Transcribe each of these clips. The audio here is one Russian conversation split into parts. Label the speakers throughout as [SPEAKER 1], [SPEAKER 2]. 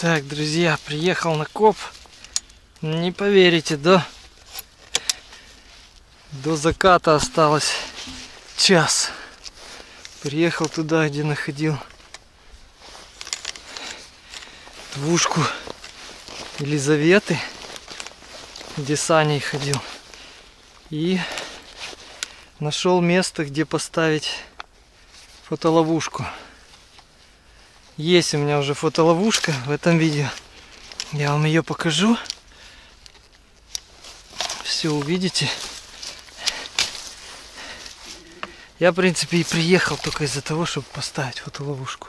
[SPEAKER 1] Так, друзья, приехал на коп. Не поверите, до, до заката осталось час. Приехал туда, где находил двушку Елизаветы, где с ходил. И нашел место, где поставить фотоловушку. Есть у меня уже фотоловушка в этом видео. Я вам ее покажу. Все увидите. Я, в принципе, и приехал только из-за того, чтобы поставить фотоловушку.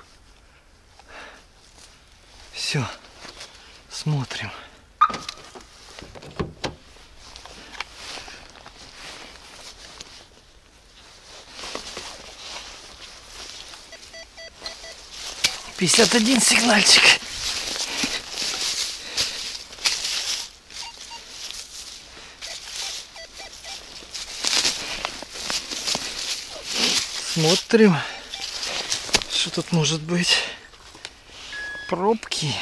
[SPEAKER 1] Все. Смотрим. Пятьдесят один сигнальчик. Смотрим, что тут может быть. Пробки.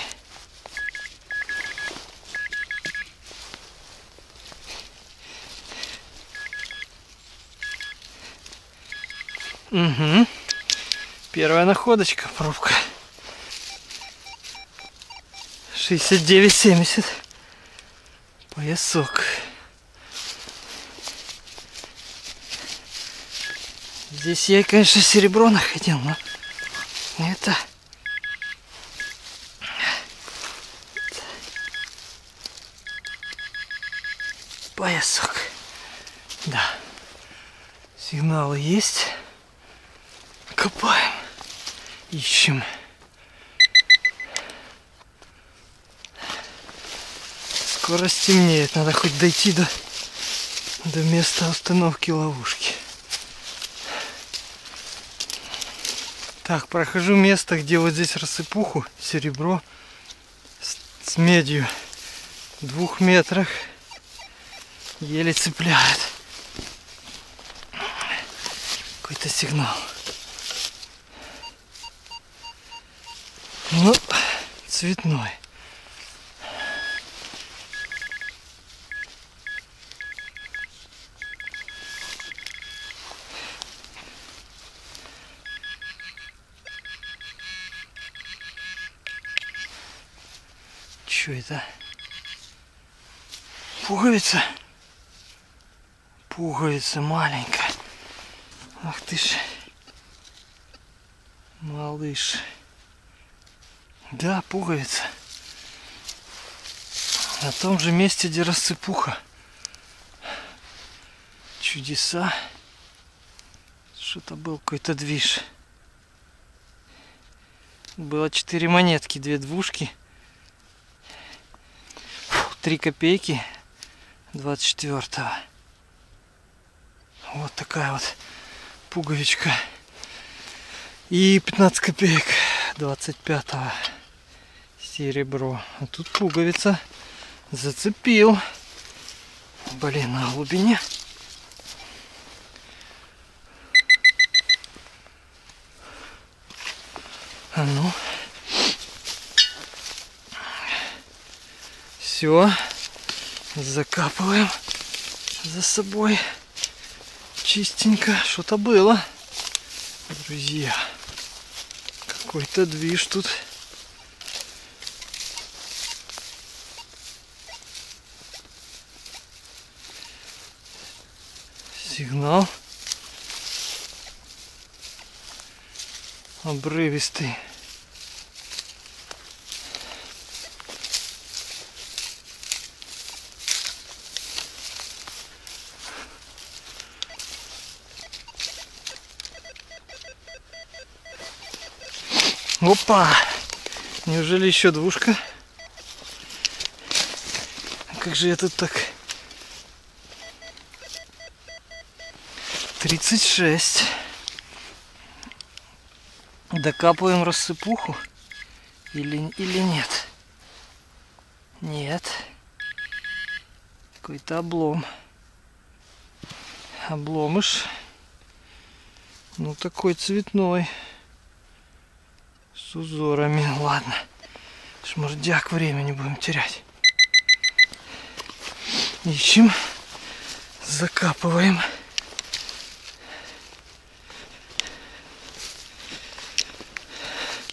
[SPEAKER 1] Угу. Первая находочка, пробка. 69,70. Поясок. Здесь я, конечно, серебро находил, но это... Поясок. Да. Сигналы есть. Копаем. Ищем. Скоро стемнеет. Надо хоть дойти до, до места установки ловушки. Так, прохожу место, где вот здесь рассыпуху, серебро с, с медью. В двух метрах еле цепляет. Какой-то сигнал. Ну, цветной. Что это? Пуговица. Пуговица маленькая. Ах ты ж. Малыш. Да, пуговица. На том же месте, где рассыпуха. Чудеса. Что-то был какой-то движ. Было четыре монетки, две двушки. Три копейки 24 -го. Вот такая вот пуговичка. И 15 копеек 25 -го. серебро. А тут пуговица. Зацепил. Блин, на глубине. А ну. Все. Закапываем за собой. Чистенько. Что-то было. Друзья. Какой-то движ тут. Сигнал. Обрывистый. Опа! Неужели еще двушка? Как же я тут так... 36. Докапываем рассыпуху? Или, или нет? Нет. Какой-то облом. Обломыш. Ну такой цветной с узорами. Ладно, Шмурдяк времени будем терять. Ищем. Закапываем.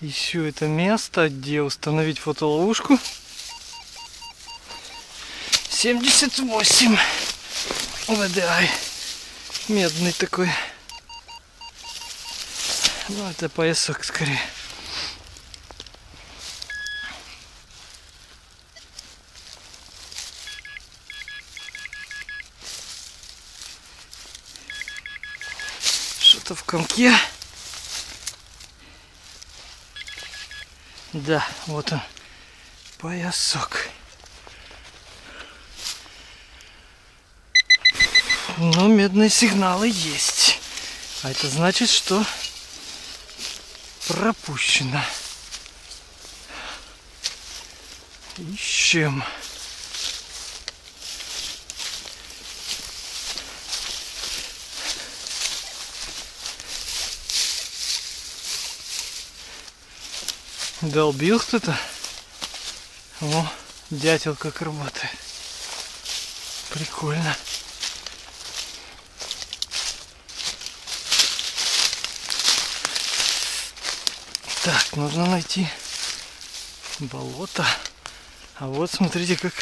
[SPEAKER 1] Ищу это место, где установить фотоловушку. 78 VDI. Медный такой. Ну, это поясок скорее. Что-то в комке. Да, вот он. Поясок. Но медные сигналы есть. А это значит, что пропущено. Ищем. Долбил кто-то. О, дятел как работает. Прикольно. Так, нужно найти болото. А вот смотрите, как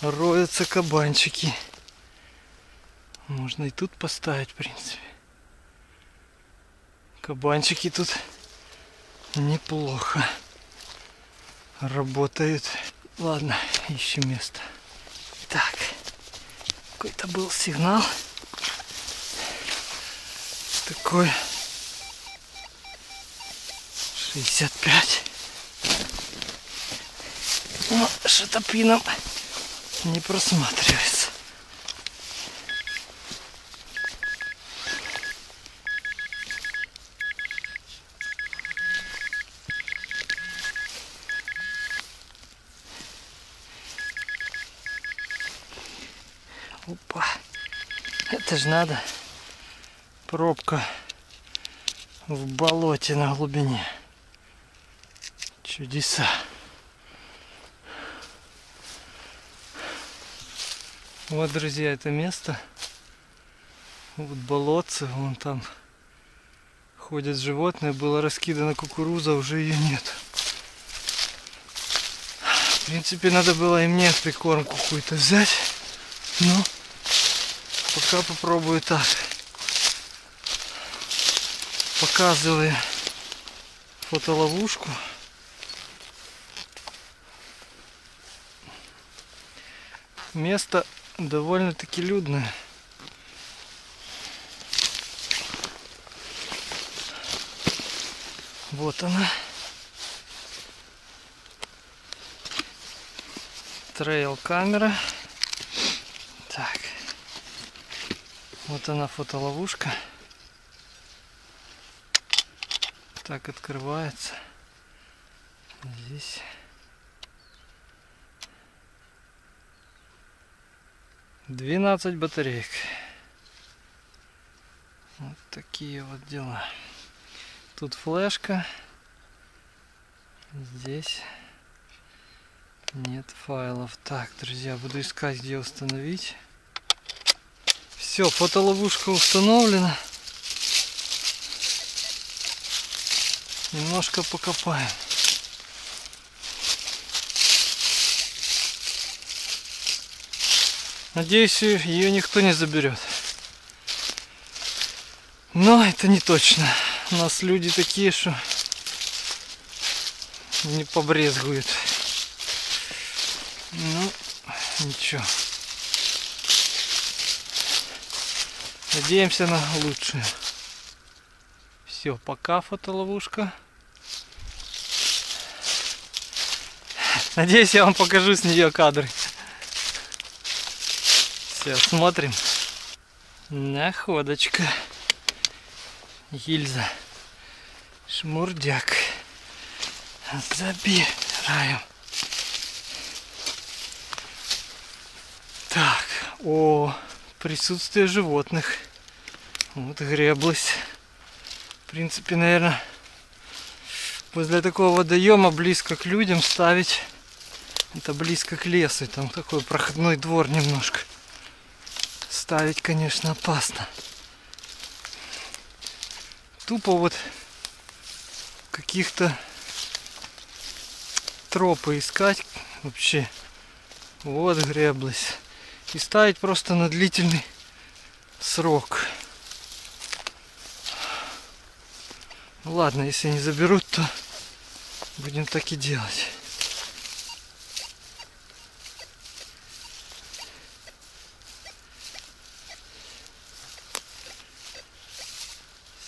[SPEAKER 1] роются кабанчики. Можно и тут поставить, в принципе. Кабанчики тут неплохо работают. Ладно, ищем место. Так, какой-то был сигнал. Такой 65. Но что-то пином не просматривается. Опа. Это же надо. Пробка в болоте на глубине. Чудеса. Вот, друзья, это место. Вот болотце, вон там ходят животные. Было раскидана кукуруза, уже ее нет. В принципе, надо было и мне прикормку какую-то взять. Но пока попробую так. Показываю фотоловушку. Место довольно-таки людное. Вот она. Trail камера. Вот она фотоловушка. Так открывается. Здесь 12 батареек. Вот такие вот дела. Тут флешка. Здесь нет файлов. Так, друзья, буду искать, где установить. Все, фотоловушка установлена. Немножко покопаем. Надеюсь, ее никто не заберет. Но это не точно. У нас люди такие, что не побрезгуют. Ну, ничего. Надеемся на лучшее. Все, пока фотоловушка. Надеюсь, я вам покажу с нее кадры. Все, смотрим. Находочка. Гильза. Шмурдяк. Забираем. Так, о, присутствие животных. Вот греблась. В принципе, наверное, возле такого водоема близко к людям ставить. Это близко к лесу. Там такой проходной двор немножко. Ставить, конечно, опасно. Тупо вот каких-то тропы искать вообще. Вот греблась. И ставить просто на длительный срок. Ну ладно, если не заберут, то будем так и делать.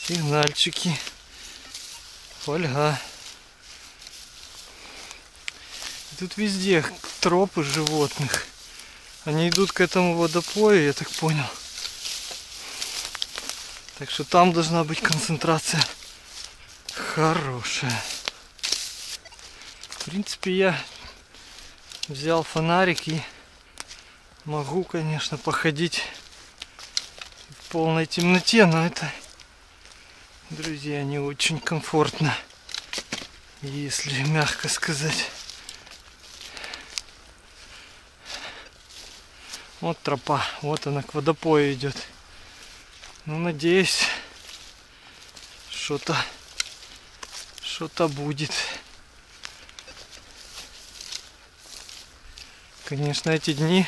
[SPEAKER 1] Сигнальчики. Фольга. Тут везде тропы животных. Они идут к этому водопою, я так понял. Так что там должна быть концентрация хорошая. В принципе, я взял фонарик и могу, конечно, походить в полной темноте, но это, друзья, не очень комфортно, если мягко сказать. Вот тропа, вот она к водопою идет. Ну, надеюсь, что-то что-то будет. Конечно, эти дни.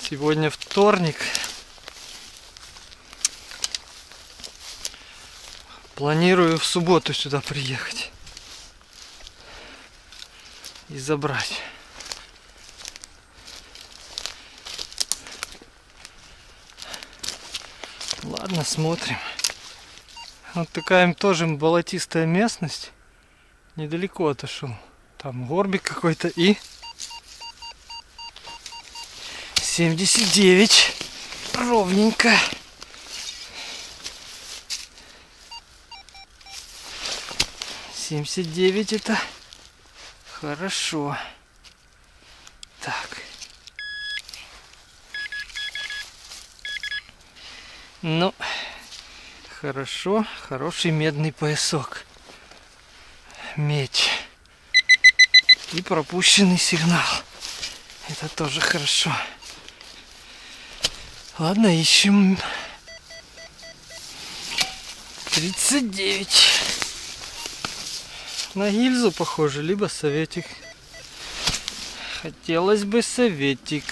[SPEAKER 1] Сегодня вторник. Планирую в субботу сюда приехать. И забрать. Ладно, смотрим. Вот такая тоже болотистая местность. Недалеко отошел. Там горбик какой-то и 79 ровненько. Семьдесят девять это хорошо. Так. Ну, хорошо, хороший медный поясок. Медь. И пропущенный сигнал. Это тоже хорошо. Ладно, ищем 39. На гильзу похоже, либо советик. Хотелось бы советик.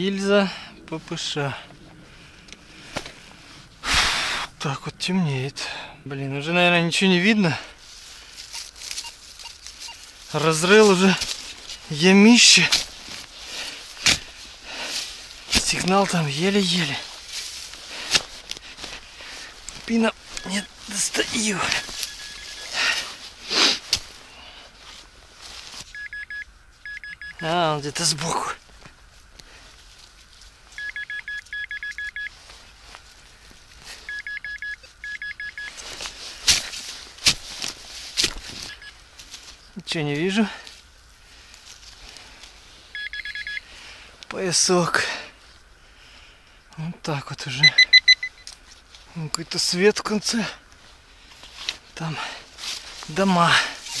[SPEAKER 1] Гильза ППШ. Так вот темнеет. Блин, уже, наверное, ничего не видно. Разрыл уже ямище. Сигнал там еле-еле. Пина не достаю. А, он где-то сбоку. Ничего не вижу. Поясок. Вот так вот уже. Какой-то свет в конце. Там дома.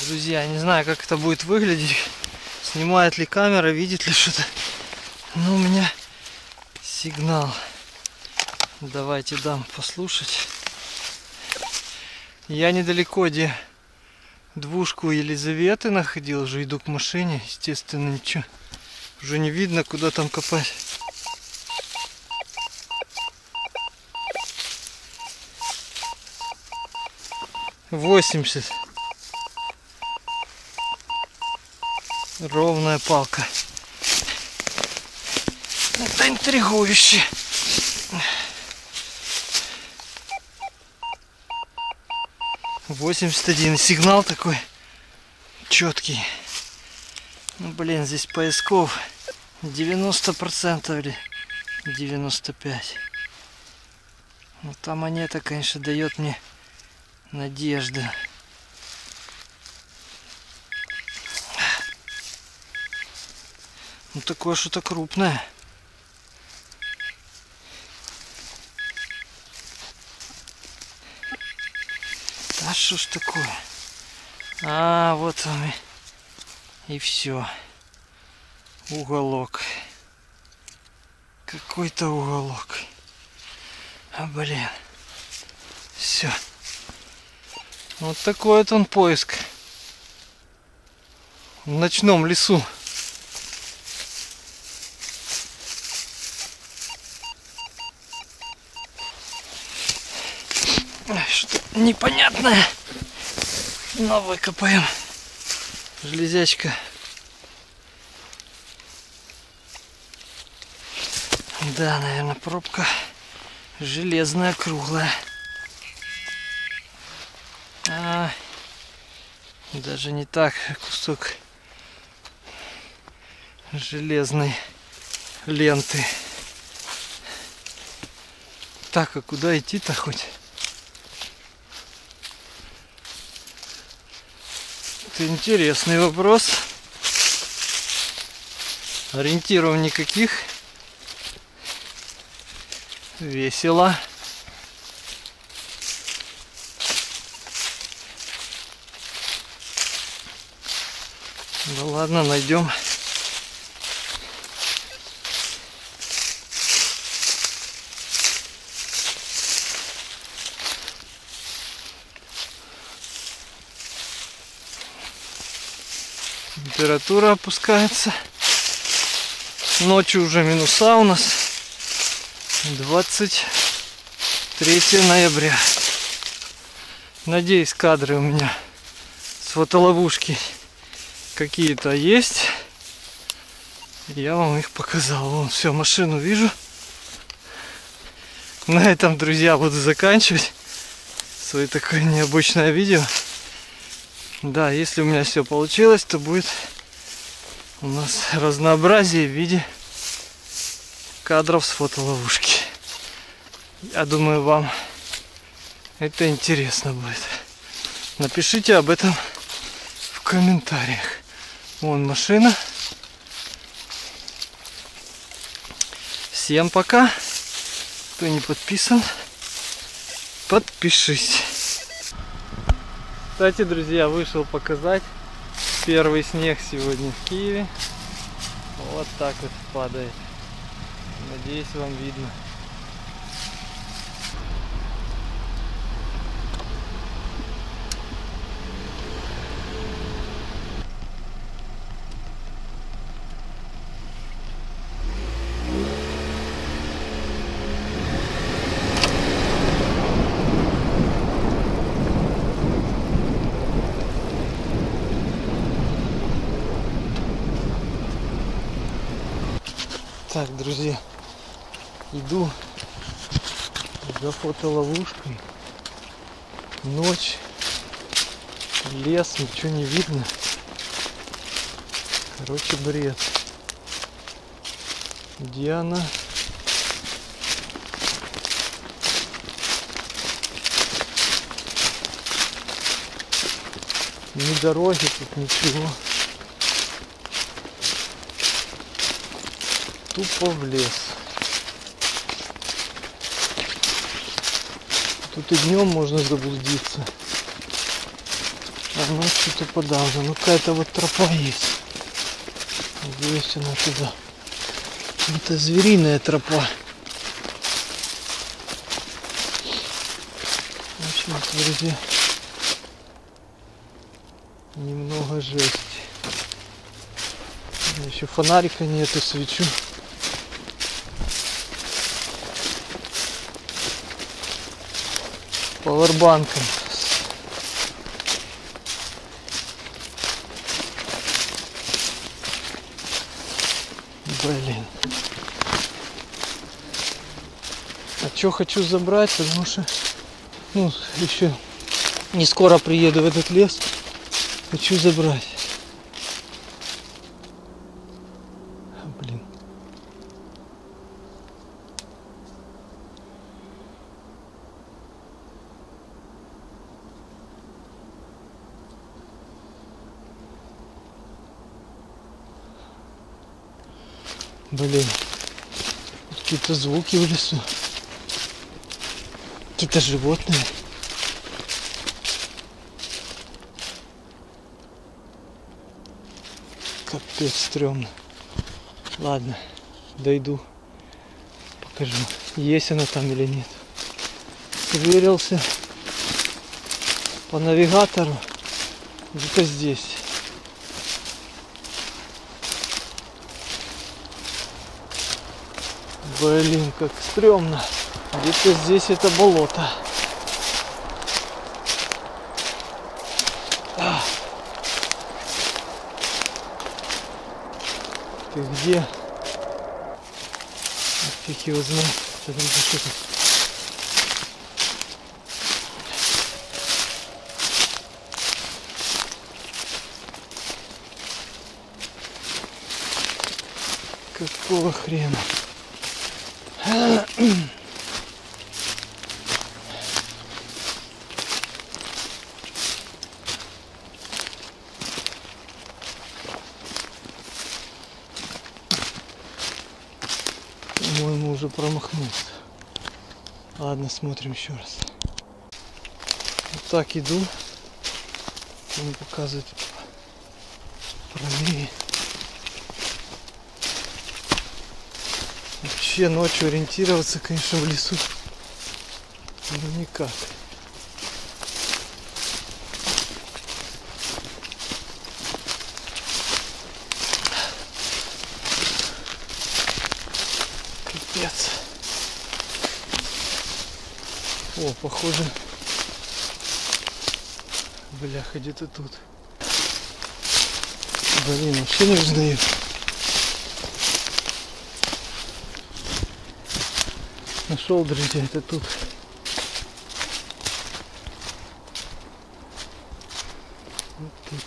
[SPEAKER 1] Друзья, не знаю, как это будет выглядеть. Снимает ли камера, видит ли что-то. Но у меня сигнал. Давайте дам послушать. Я недалеко, где двушку Елизаветы находил, уже иду к машине, естественно, ничего. Уже не видно, куда там копать. Восемьдесят. Ровная палка. Это интригующе. 81 сигнал такой четкий. Ну блин, здесь поисков 90% или 95. Ну та монета, конечно, дает мне надежду. Ну такое что-то крупное. Да что ж такое? А, вот он и, все. Уголок. Какой-то уголок. А, блин. Все. Вот такой вот он поиск. В ночном лесу. Что-то непонятное. Но выкопаем. Железячка. Да, наверное, пробка железная, круглая. А, даже не так, кусок железной ленты. Так, а куда идти-то хоть? Интересный вопрос. Ориентиров никаких. Весело. Да ладно, найдем. Температура опускается. Ночью уже минуса у нас. 23 ноября. Надеюсь, кадры у меня с фотоловушки какие-то есть. Я вам их показал. Вон, все, машину вижу. На этом, друзья, буду заканчивать свое такое необычное видео. Да, если у меня все получилось, то будет у нас разнообразие в виде кадров с фотоловушки. Я думаю, вам это интересно будет. Напишите об этом в комментариях. Вон машина. Всем пока. Кто не подписан, подпишись. Кстати, друзья, вышел показать первый снег сегодня в Киеве. Вот так вот падает. Надеюсь, вам видно. Так, друзья, иду за фотоловушкой. Ночь, лес, ничего не видно. Короче, бред. Где она? Ни дороги тут, ничего. Тупо в лес. Тут и днем можно заблудиться. А ночью-то подавно. Ну какая-то вот тропа есть. Надеюсь, она туда. Это звериная тропа. В общем, друзья, немного жести. Еще фонарика нету, свечу. Пауэрбанком. Блин. А что хочу забрать, потому что ну, еще не скоро приеду в этот лес. Хочу забрать. Блин. Блин. Какие-то звуки в лесу. Какие-то животные. Капец стрёмно. Ладно, дойду. Покажу, есть она там или нет. Сверился по навигатору. Где-то здесь. Блин, как стрёмно. Где-то здесь это болото. А. Ты где? Фиг его знает. Что там за что-то? Какого хрена? По-моему, уже промахнулся. Ладно, смотрим еще раз. Вот так иду. Он показывает правее. Вообще ночью ориентироваться, конечно, в лесу. Ну никак. Капец. О, похоже. Бляха, где-то тут. Блин, вообще не узнаю. Нашел, друзья, это тут. Вот тут.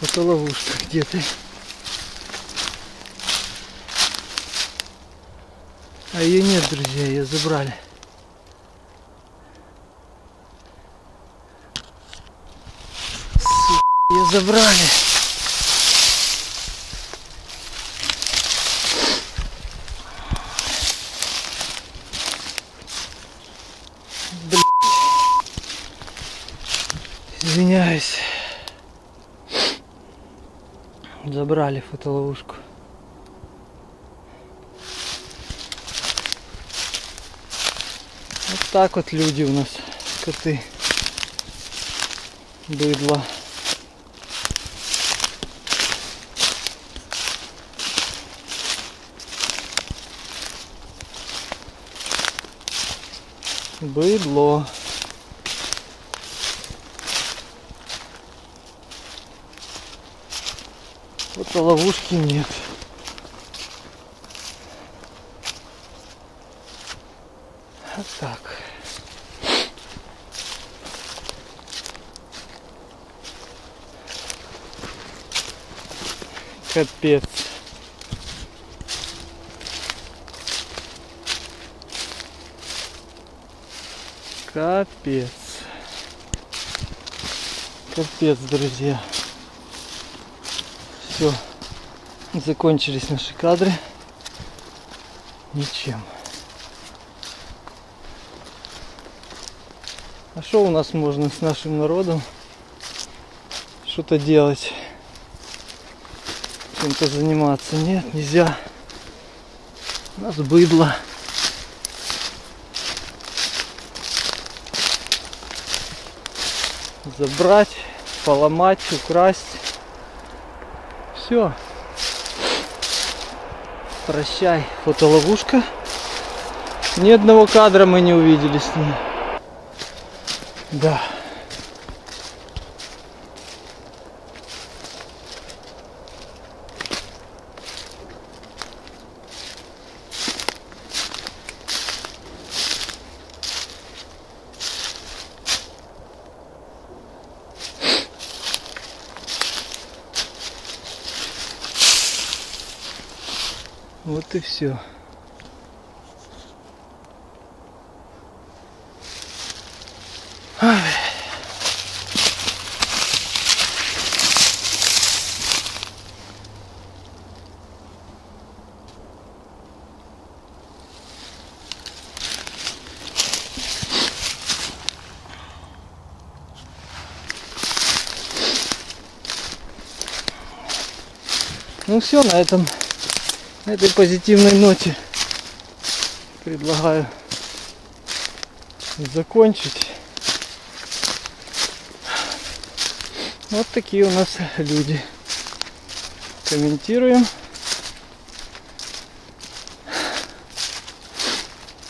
[SPEAKER 1] Это ловушка, где ты? А ее нет, друзья, ее забрали. Сука, ее забрали. Извиняюсь. Забрали фотоловушку. Вот так вот люди у нас, коты, быдло. Быдло. Вот ловушки нет. Вот так. Капец. Капец. Капец, друзья. Все. Закончились наши кадры. Ничем. А что у нас можно с нашим народом что-то делать? Чем-то заниматься? Нет, нельзя. У нас быдло. Забрать, поломать, украсть. Все. Прощай, фотоловушка. Ни одного кадра мы не увидели с ней. Да. Вот и все. Ну все, на этом, на этой позитивной ноте предлагаю закончить. Вот такие у нас люди. Комментируем.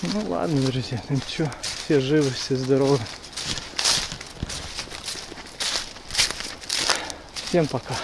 [SPEAKER 1] Ну ладно, друзья, ну что, все живы, все здоровы. Всем пока.